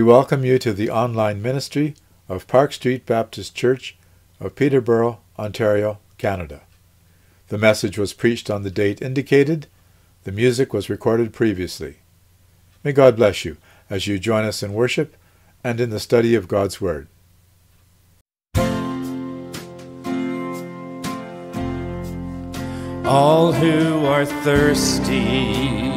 We welcome you to the online ministry of Park Street Baptist Church of Peterborough, Ontario, Canada. The message was preached on the date indicated. The music was recorded previously. May God bless you as you join us in worship and in the study of God's Word. All who are thirsty,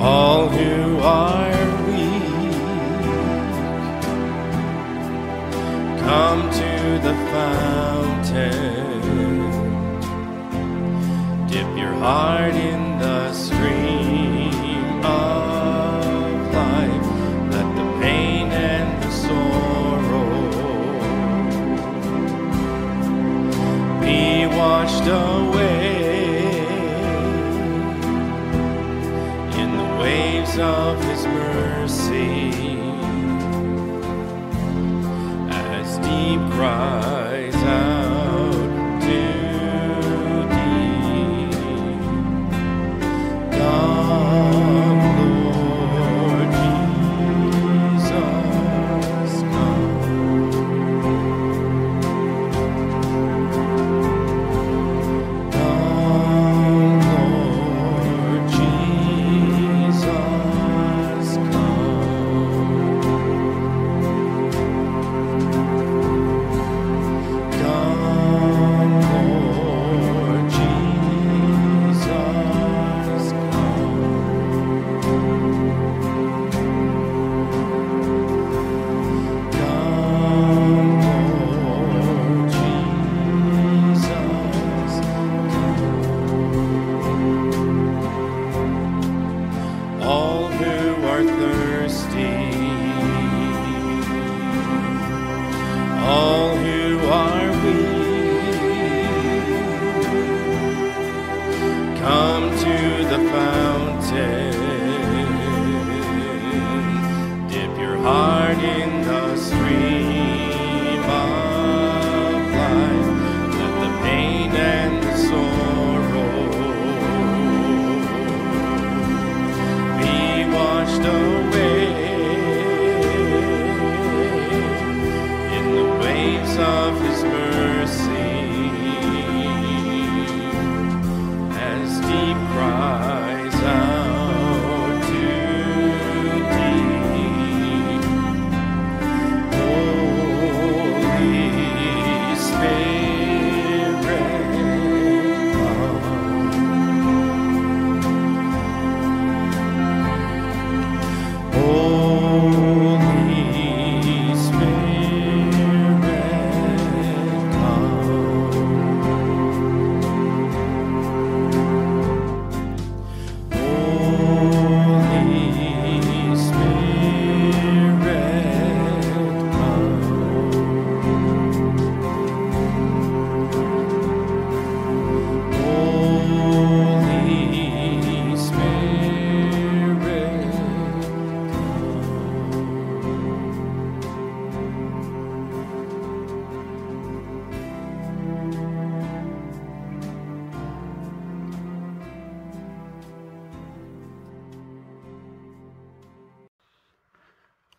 all who are weak, come to the fountain. Dip your heart in the stream of life. Let the pain and the sorrow be washed away deep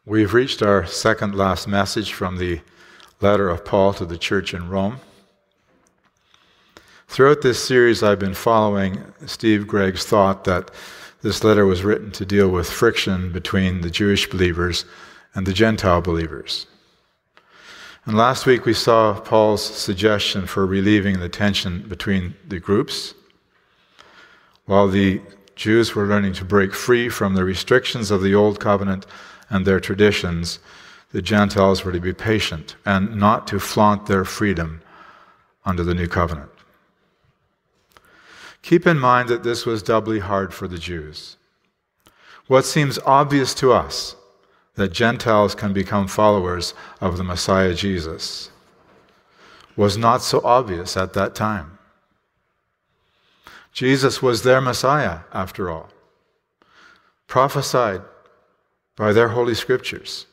We've reached our second last message from the letter of Paul to the church in Rome. Throughout this series, I've been following Steve Gregg's thought that this letter was written to deal with friction between the Jewish believers and the Gentile believers. And last week, we saw Paul's suggestion for relieving the tension between the groups. While the Jews were learning to break free from the restrictions of the Old Covenant and their traditions, the Gentiles were to be patient and not to flaunt their freedom under the New Covenant. Keep in mind that this was doubly hard for the Jews. What seems obvious to us, that Gentiles can become followers of the Messiah Jesus, was not so obvious at that time. Jesus was their Messiah, after all, prophesied by their holy scriptures,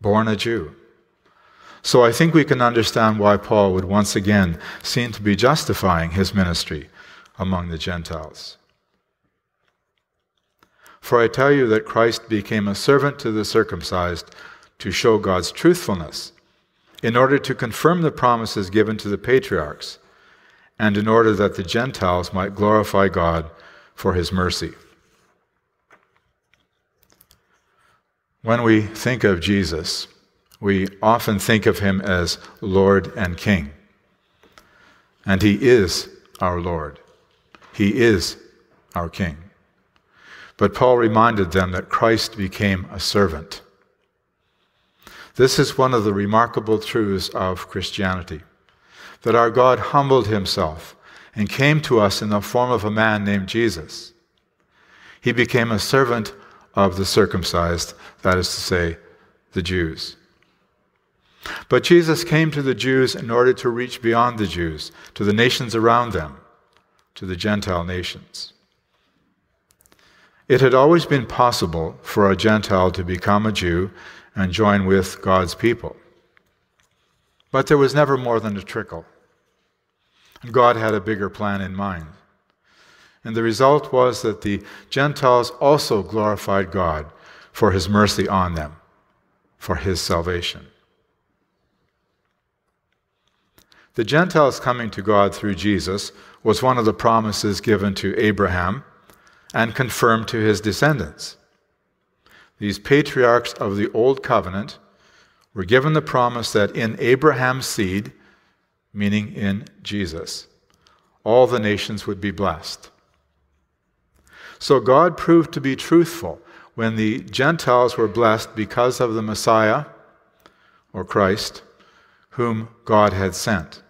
born a Jew. So I think we can understand why Paul would once again seem to be justifying his ministry among the Gentiles. For I tell you that Christ became a servant to the circumcised to show God's truthfulness, in order to confirm the promises given to the patriarchs, and in order that the Gentiles might glorify God for his mercy. When we think of Jesus, we often think of him as Lord and King. And he is our Lord. He is our King. But Paul reminded them that Christ became a servant. This is one of the remarkable truths of Christianity that our God humbled himself and came to us in the form of a man named Jesus. He became a servant of the circumcised, that is to say, the Jews. But Jesus came to the Jews in order to reach beyond the Jews, to the nations around them, to the Gentile nations. It had always been possible for a Gentile to become a Jew and join with God's people. But there was never more than a trickle. God had a bigger plan in mind. And the result was that the Gentiles also glorified God for his mercy on them, for his salvation. The Gentiles coming to God through Jesus was one of the promises given to Abraham and confirmed to his descendants. These patriarchs of the Old Covenant were given the promise that in Abraham's seed, meaning in Jesus, all the nations would be blessed. So God proved to be truthful when the Gentiles were blessed because of the Messiah, or Christ, whom God had sent.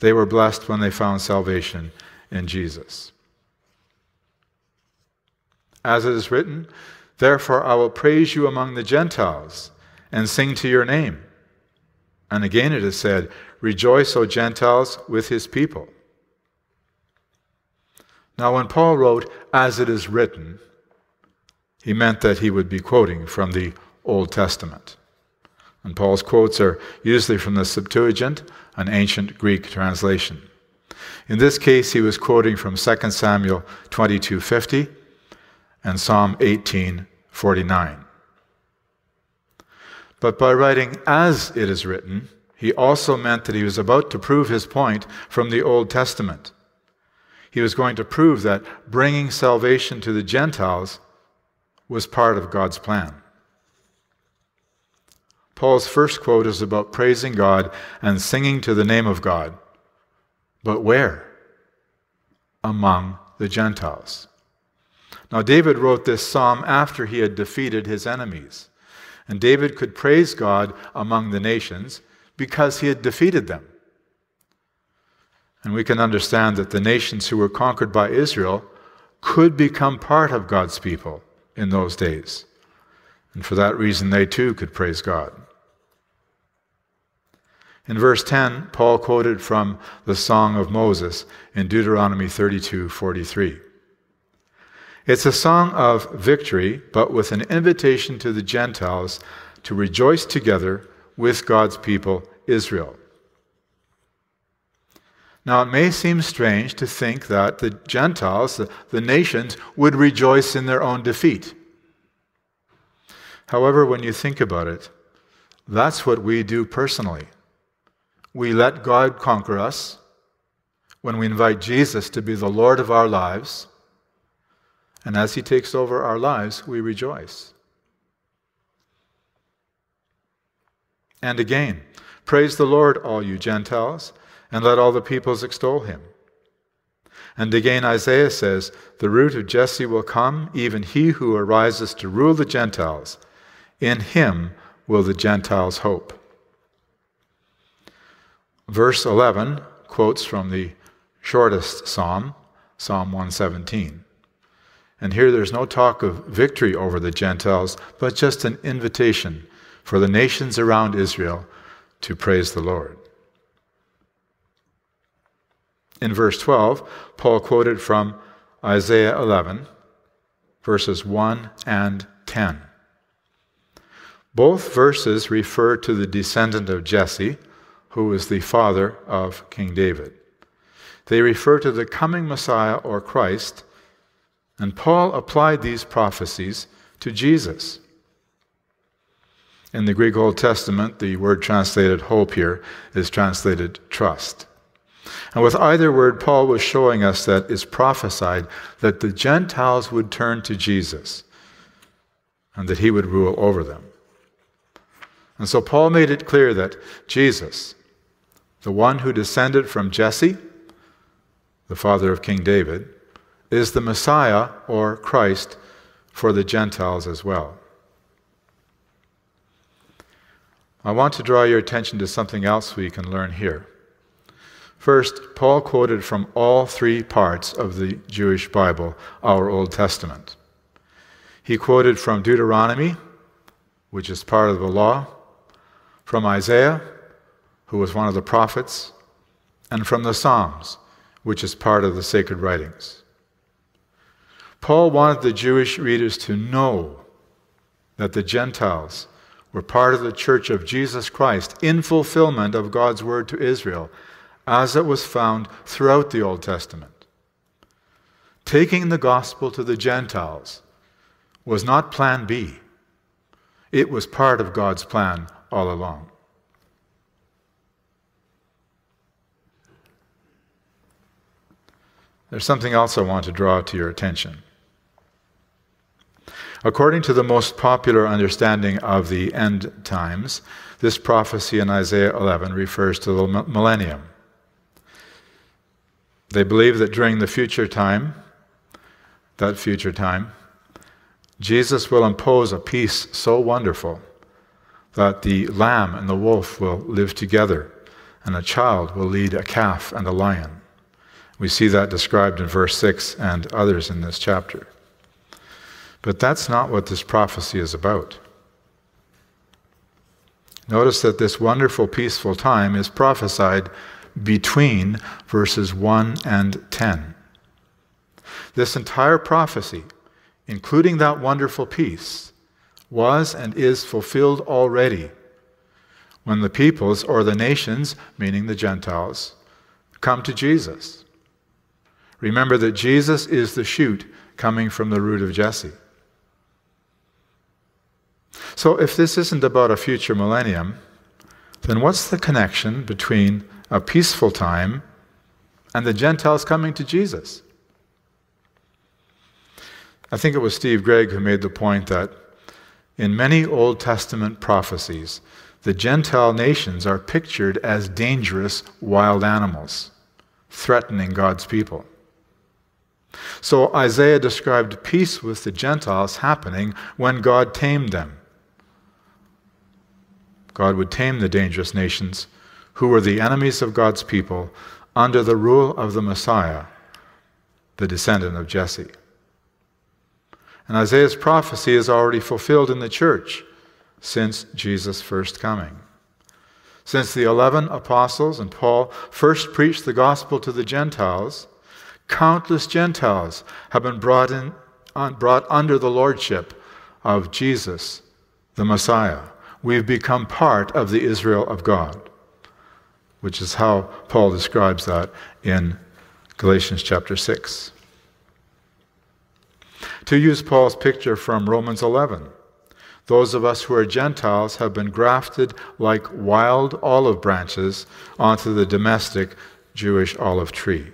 They were blessed when they found salvation in Jesus. As it is written, Therefore I will praise you among the Gentiles and sing to your name. And again it is said, Rejoice, O Gentiles, with his people. Now, when Paul wrote, as it is written, he meant that he would be quoting from the Old Testament. And Paul's quotes are usually from the Septuagint, an ancient Greek translation. In this case, he was quoting from 2 Samuel 22:50 and Psalm 18:49. But by writing as it is written, he also meant that he was about to prove his point from the Old Testament. He was going to prove that bringing salvation to the Gentiles was part of God's plan. Paul's first quote is about praising God and singing to the name of God. But where? Among the Gentiles. Now, David wrote this psalm after he had defeated his enemies. And David could praise God among the nations because he had defeated them. And we can understand that the nations who were conquered by Israel could become part of God's people in those days. And for that reason, they too could praise God. In verse 10, Paul quoted from the Song of Moses in Deuteronomy 32 43. It's a song of victory, but with an invitation to the Gentiles to rejoice together with God's people, Israel. Now, it may seem strange to think that the Gentiles, the, the, nations, would rejoice in their own defeat. However, when you think about it, that's what we do personally. We let God conquer us when we invite Jesus to be the Lord of our lives and as He takes over our lives, we rejoice. And again, praise the Lord, all you Gentiles, and let all the peoples extol Him. And again, Isaiah says, The root of Jesse will come, even he who arises to rule the Gentiles. In him will the Gentiles hope. Verse 11 quotes from the shortest psalm, Psalm 117. And here there's no talk of victory over the Gentiles, but just an invitation for the nations around Israel to praise the Lord. In verse 12, Paul quoted from Isaiah 11, verses 1 and 10. Both verses refer to the descendant of Jesse, who was the father of King David. They refer to the coming Messiah or Christ And Paul applied these prophecies to Jesus. In the Greek Old Testament, the word translated hope here is translated trust. And with either word, Paul was showing us that it's prophesied that the Gentiles would turn to Jesus and that he would rule over them. And so Paul made it clear that Jesus, the one who descended from Jesse, the father of King David, is the Messiah or Christ for the Gentiles as well. I want to draw your attention to something else we can learn here. First, Paul quoted from all three parts of the Jewish Bible, our Old Testament. He quoted from Deuteronomy, which is part of the law, from Isaiah, who was one of the prophets, and from the Psalms, which is part of the sacred writings. Paul wanted the Jewish readers to know that the Gentiles were part of the church of Jesus Christ in fulfillment of God's word to Israel, as it was found throughout the Old Testament. Taking the gospel to the Gentiles was not plan B, it was part of God's plan all along. There's something else I want to draw to your attention. According to the most popular understanding of the end times, this prophecy in Isaiah 11 refers to the millennium. They believe that during the future time, that future time, Jesus will impose a peace so wonderful that the lamb and the wolf will live together, and a child will lead a calf and a lion. We see that described in verse 6 and others in this chapter. But that's not what this prophecy is about. Notice that this wonderful, peaceful time is prophesied between verses 1 and 10. This entire prophecy, including that wonderful peace, was and is fulfilled already when the peoples or the nations, meaning the Gentiles, come to Jesus. Remember that Jesus is the shoot coming from the root of Jesse. So, if this isn't about a future millennium, then what's the connection between a peaceful time and the Gentiles coming to Jesus? I think it was Steve Gregg who made the point that in many Old Testament prophecies, the Gentile nations are pictured as dangerous wild animals, threatening God's people. So Isaiah described peace with the Gentiles happening when God tamed them. God would tame the dangerous nations who were the enemies of God's people under the rule of the Messiah, the descendant of Jesse. And Isaiah's prophecy is already fulfilled in the church since Jesus' first coming. Since the 11 apostles and Paul first preached the gospel to the Gentiles, countless Gentiles have been brought, in, brought under the lordship of Jesus, the Messiah. We've become part of the Israel of God, which is how Paul describes that in Galatians chapter 6. To use Paul's picture from Romans 11, those of us who are Gentiles have been grafted like wild olive branches onto the domestic Jewish olive tree.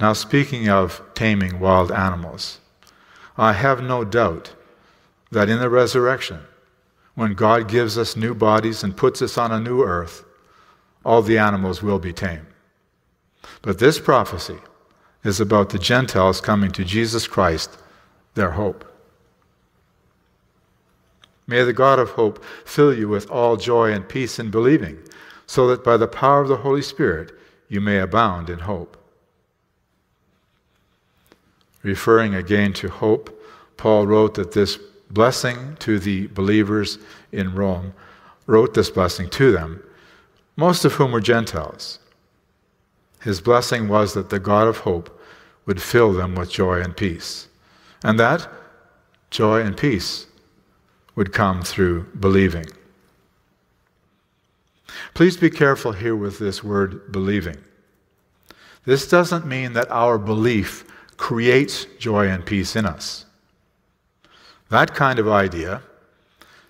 Now, speaking of taming wild animals, I have no doubt that in the resurrection, when God gives us new bodies and puts us on a new earth, all the animals will be tame. But this prophecy, is about the Gentiles coming to Jesus Christ, their hope. May the God of hope fill you with all joy and peace in believing, so that by the power of the Holy Spirit you may abound in hope. Referring again to hope, Paul wrote that this blessing to the believers in Rome, wrote this blessing to them, most of whom were Gentiles. His blessing was that the God of hope would fill them with joy and peace. And that joy and peace would come through believing. Please be careful here with this word believing. This doesn't mean that our belief creates joy and peace in us. That kind of idea,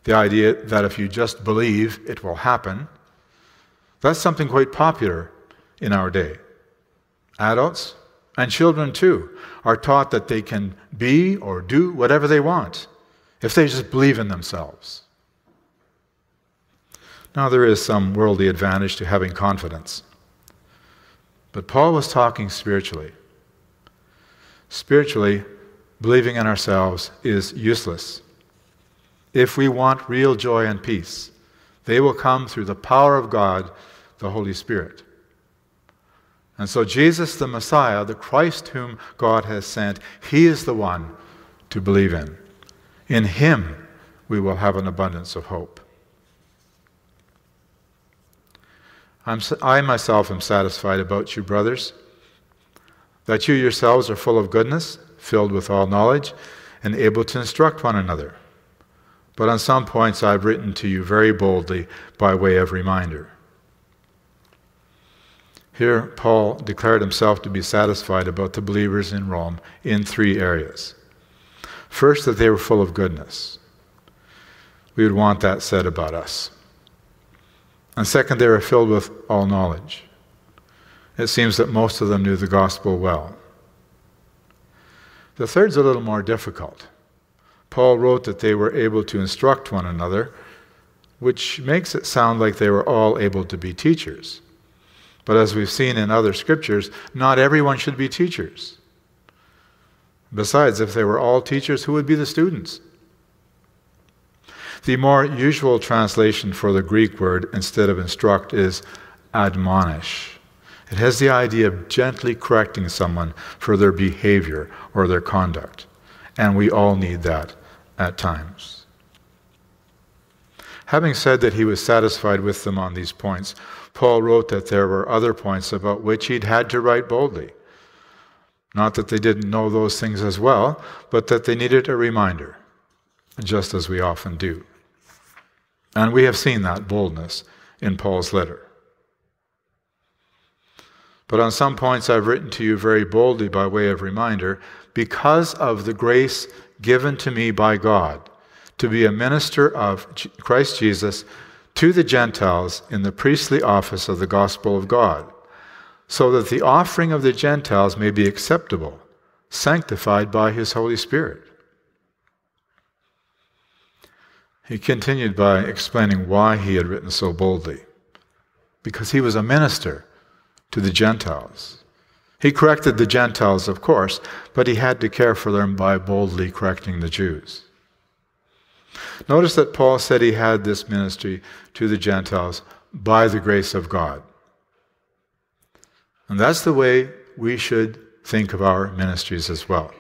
the idea that if you just believe, it will happen, that's something quite popular in our day. Adults and children, too, are taught that they can be or do whatever they want if they just believe in themselves. Now, there is some worldly advantage to having confidence. But Paul was talking spiritually. Spiritually, believing in ourselves is useless. If we want real joy and peace, they will come through the power of God, the Holy Spirit. And so, Jesus, the Messiah, the Christ whom God has sent, He is the one to believe in. In Him, we will have an abundance of hope. I'm, I myself am satisfied about you, brothers, that you yourselves are full of goodness, filled with all knowledge, and able to instruct one another. But on some points I've written to you very boldly by way of reminder. Here, Paul declared himself to be satisfied about the believers in Rome in three areas. First, that they were full of goodness. We would want that said about us. And second, they were filled with all knowledge. It seems that most of them knew the gospel well. The third's a little more difficult. Paul wrote that they were able to instruct one another, which makes it sound like they were all able to be teachers. But as we've seen in other scriptures, not everyone should be teachers. Besides, if they were all teachers, who would be the students? The more usual translation for the Greek word instead of instruct is admonish. It has the idea of gently correcting someone for their behavior or their conduct. And we all need that at times. Having said that he was satisfied with them on these points, Paul wrote that there were other points about which he'd had to write boldly. Not that they didn't know those things as well, but that they needed a reminder, just as we often do. And we have seen that boldness in Paul's letter. But on some points I've written to you very boldly by way of reminder, because of the grace given to me by God to be a minister of Christ Jesus to the Gentiles in the priestly office of the gospel of God, so that the offering of the Gentiles may be acceptable, sanctified by his Holy Spirit. He continued by explaining why he had written so boldly. Because he was a minister to the Gentiles. He corrected the Gentiles, of course, but he had to care for them by boldly correcting the Jews. Notice that Paul said he had this ministry to the Gentiles by the grace of God. And that's the way we should think of our ministries as well.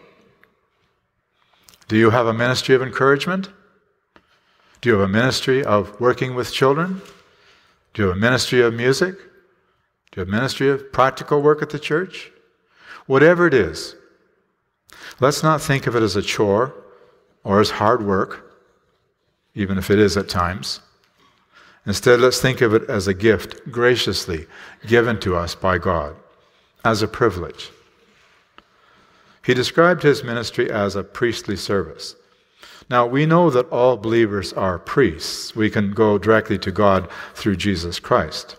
Do you have a ministry of encouragement? Do you have a ministry of working with children? Do you have a ministry of music? Do you have ministry of practical work at the church? Whatever it is, let's not think of it as a chore or as hard work, even if it is at times. Instead, let's think of it as a gift graciously given to us by God, as a privilege. He described his ministry as a priestly service. Now, we know that all believers are priests. We can go directly to God through Jesus Christ.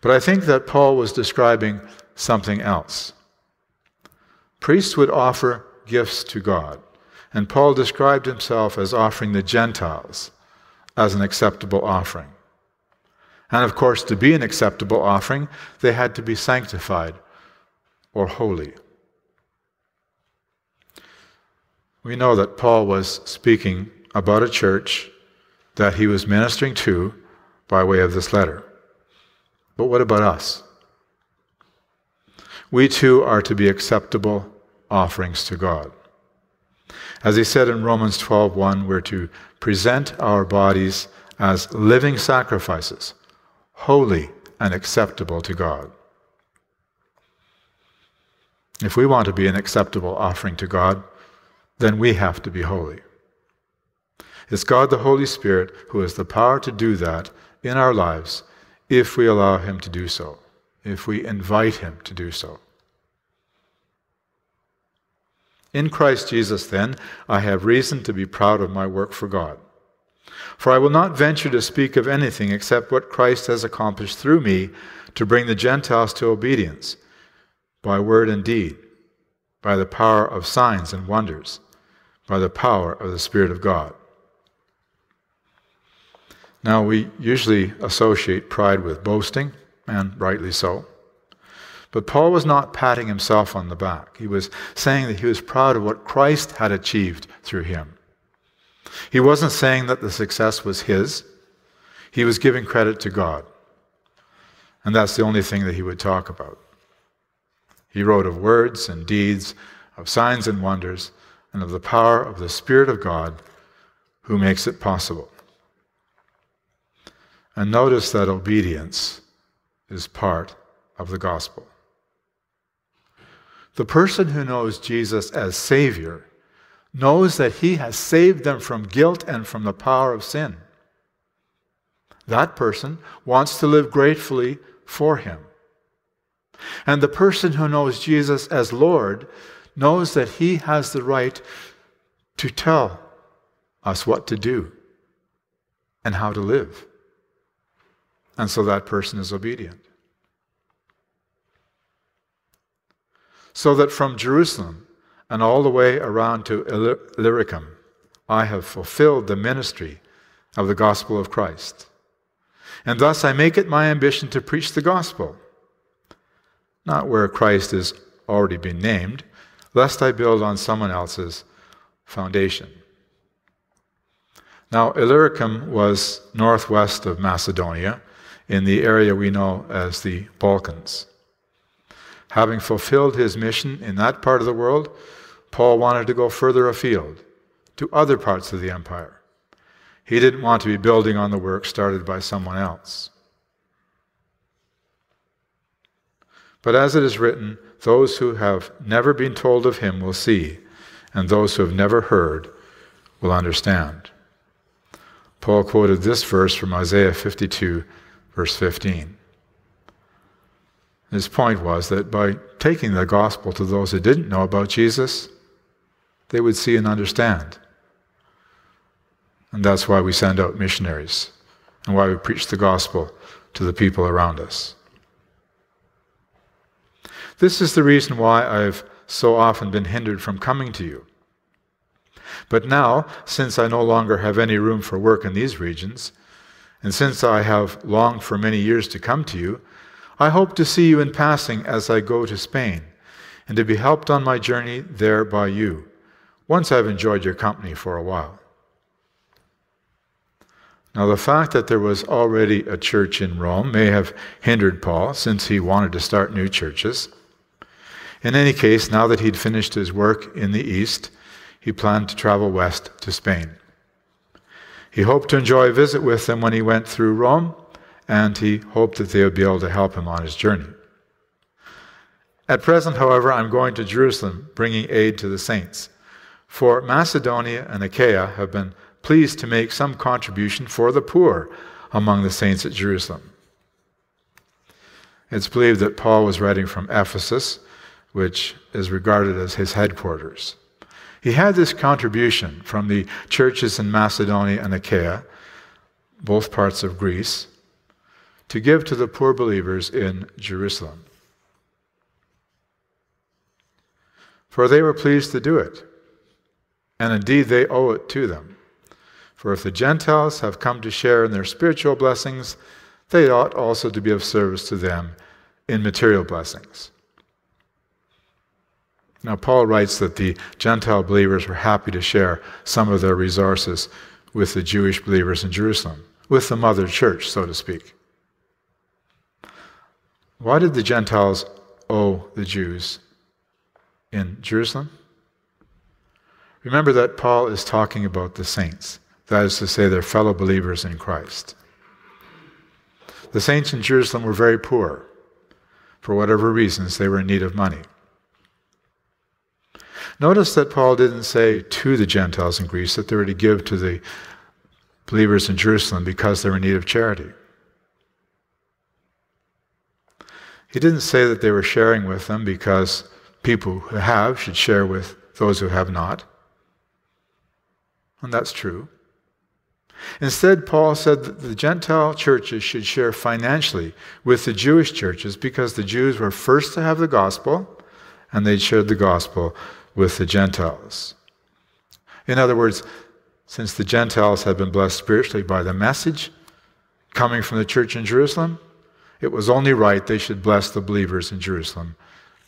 But I think that Paul was describing something else. Priests would offer gifts to God, and Paul described himself as offering the Gentiles as an acceptable offering. And of course, to be an acceptable offering, they had to be sanctified or holy. We know that Paul was speaking about a church that he was ministering to by way of this letter. But what about us? We too are to be acceptable offerings to God. As he said in Romans 12:1, we're to present our bodies as living sacrifices, holy and acceptable to God. If we want to be an acceptable offering to God, then we have to be holy. It's God the Holy Spirit who has the power to do that in our lives if we allow Him to do so. if we invite Him to do so. In Christ Jesus, then, I have reason to be proud of my work for God. For I will not venture to speak of anything except what Christ has accomplished through me to bring the Gentiles to obedience, by word and deed, by the power of signs and wonders, by the power of the Spirit of God. Now, we usually associate pride with boasting, and rightly so. But Paul was not patting himself on the back. He was saying that he was proud of what Christ had achieved through him. He wasn't saying that the success was his, he was giving credit to God. And that's the only thing that he would talk about. He wrote of words and deeds, of signs and wonders, and of the power of the Spirit of God who makes it possible. And notice that obedience is part of the gospel. The person who knows Jesus as Savior knows that He has saved them from guilt and from the power of sin. That person wants to live gratefully for Him. And the person who knows Jesus as Lord knows that He has the right to tell us what to do and how to live. And so that person is obedient. So that from Jerusalem and all the way around to Illyricum, I have fulfilled the ministry of the gospel of Christ. And thus I make it my ambition to preach the gospel, not where Christ has already been named, lest I build on someone else's foundation. Now, Illyricum was northwest of Macedonia in the area we know as the Balkans. Having fulfilled his mission in that part of the world, Paul wanted to go further afield to other parts of the empire. He didn't want to be building on the work started by someone else. But as it is written, those who have never been told of him will see, and those who have never heard will understand. Paul quoted this verse from Isaiah 52, verse 15. His point was that by taking the gospel to those who didn't know about Jesus, they would see and understand. And that's why we send out missionaries and why we preach the gospel to the people around us. This is the reason why I've so often been hindered from coming to you. But now, since I no longer have any room for work in these regions, and since I have longed for many years to come to you, I hope to see you in passing as I go to Spain, and to be helped on my journey there by you, once I've enjoyed your company for a while. Now, the fact that there was already a church in Rome may have hindered Paul, since he wanted to start new churches. In any case, now that he'd finished his work in the East, he planned to travel west to Spain. He hoped to enjoy a visit with them when he went through Rome, and he hoped that they would be able to help him on his journey. At present, however, I'm going to Jerusalem, bringing aid to the saints. For Macedonia and Achaia have been pleased to make some contribution for the poor among the saints at Jerusalem. It's believed that Paul was writing from Ephesus, which is regarded as his headquarters. He had this contribution from the churches in Macedonia and Achaia, both parts of Greece, to give to the poor believers in Jerusalem. For they were pleased to do it, and indeed they owe it to them. For if the Gentiles have come to share in their spiritual blessings, they ought also to be of service to them in material blessings. Now, Paul writes that the Gentile believers were happy to share some of their resources with the Jewish believers in Jerusalem, with the mother church, so to speak. Why did the Gentiles owe the Jews in Jerusalem? Remember that Paul is talking about the saints, that is to say, their fellow believers in Christ. The saints in Jerusalem were very poor. For whatever reasons, they were in need of money. Notice that Paul didn't say to the Gentiles in Greece that they were to give to the believers in Jerusalem because they were in need of charity. He didn't say that they were sharing with them because people who have should share with those who have not. And that's true. Instead, Paul said that the Gentile churches should share financially with the Jewish churches because the Jews were first to have the gospel and they shared the gospel with the Gentiles. In other words, since the Gentiles had been blessed spiritually by the message coming from the church in Jerusalem, it was only right they should bless the believers in Jerusalem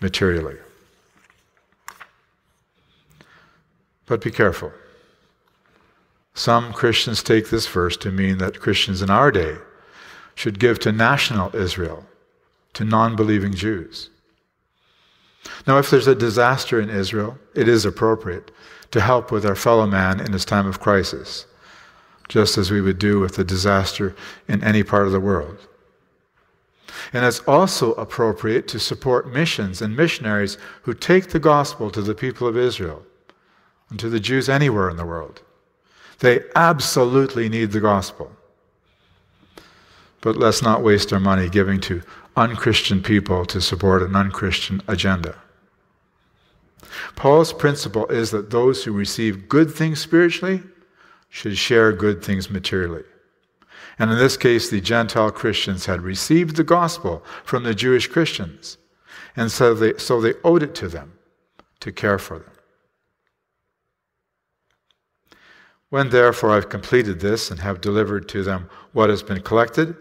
materially. But be careful. Some Christians take this verse to mean that Christians in our day should give to national Israel, to non believing Jews. Now, if there's a disaster in Israel, it is appropriate to help with our fellow man in his time of crisis, just as we would do with a disaster in any part of the world. And it's also appropriate to support missions and missionaries who take the gospel to the people of Israel and to the Jews anywhere in the world. They absolutely need the gospel. But let's not waste our money giving to unchristian people to support an unchristian agenda. Paul's principle is that those who receive good things spiritually should share good things materially. And in this case, the Gentile Christians had received the gospel from the Jewish Christians, and so they, so they owed it to them to care for them. When therefore I've completed this and have delivered to them what has been collected,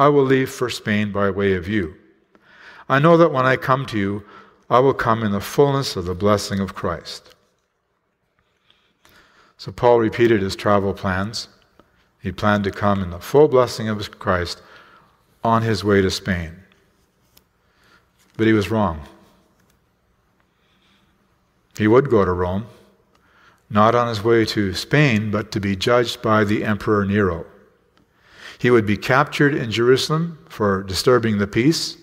I will leave for Spain by way of you. I know that when I come to you, I will come in the fullness of the blessing of Christ. So Paul repeated his travel plans. He planned to come in the full blessing of Christ on his way to Spain. But he was wrong. He would go to Rome not on his way to Spain, but to be judged by the Emperor Nero. He would be captured in Jerusalem for disturbing the peace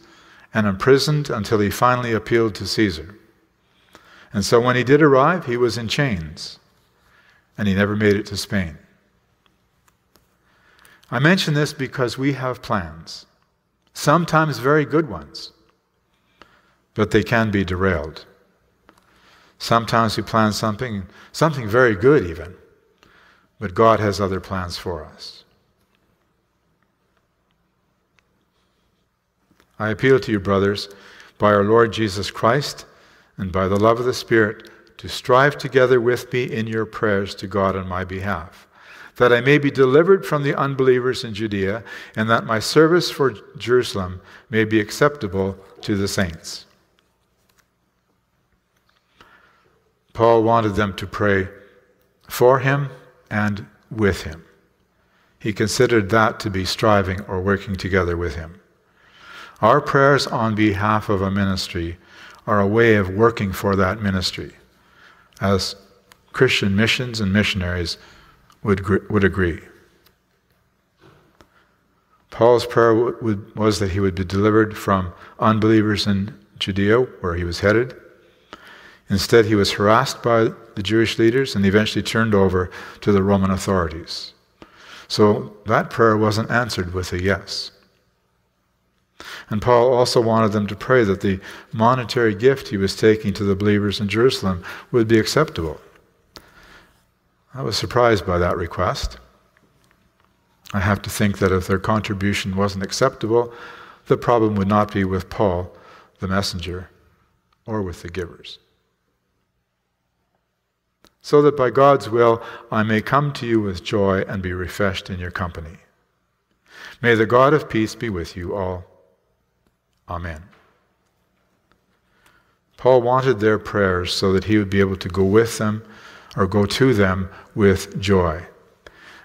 and imprisoned until he finally appealed to Caesar. And so when he did arrive, he was in chains, and he never made it to Spain. I mention this because we have plans, sometimes very good ones, but they can be derailed. Sometimes we plan something, something very good even, but God has other plans for us. I appeal to you, brothers, by our Lord Jesus Christ and by the love of the Spirit, to strive together with me in your prayers to God on my behalf, that I may be delivered from the unbelievers in Judea, and that my service for Jerusalem may be acceptable to the saints. Paul wanted them to pray for him and with him. He considered that to be striving or working together with him. Our prayers on behalf of a ministry are a way of working for that ministry, as Christian missions and missionaries would, would agree. Paul's prayer would, was that he would be delivered from unbelievers in Judea, where he was headed Instead, he was harassed by the Jewish leaders and eventually turned over to the Roman authorities. So that prayer wasn't answered with a yes. And Paul also wanted them to pray that the monetary gift he was taking to the believers in Jerusalem would be acceptable. I was surprised by that request. I have to think that if their contribution wasn't acceptable, the problem would not be with Paul, the messenger, or with the givers so that by God's will I may come to you with joy and be refreshed in your company. May the God of peace be with you all. Amen. Paul wanted their prayers so that he would be able to go with them or go to them with joy,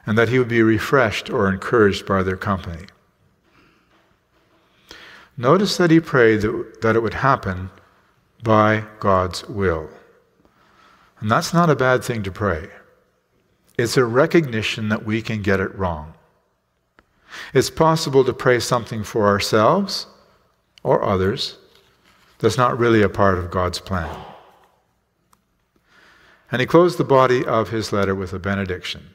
and that he would be refreshed or encouraged by their company. Notice that he prayed that, that it would happen by God's will. And that's not a bad thing to pray. It's a recognition that we can get it wrong. It's possible to pray something for ourselves or others that's not really a part of God's plan. And he closed the body of his letter with a benediction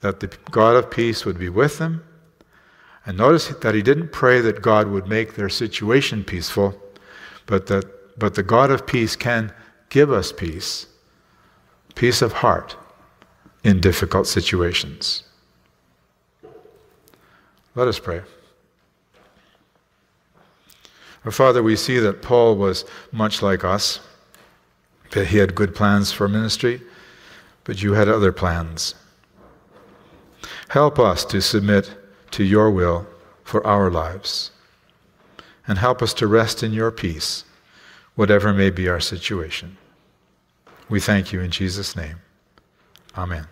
that the God of peace would be with them, And notice that he didn't pray that God would make their situation peaceful, but that but the God of peace can give us peace, peace of heart in difficult situations. Let us pray. Our Father, we see that Paul was much like us, that he had good plans for ministry, but you had other plans. Help us to submit to your will for our lives, and help us to rest in your peace, whatever may be our situation. We thank you in Jesus' name. Amen.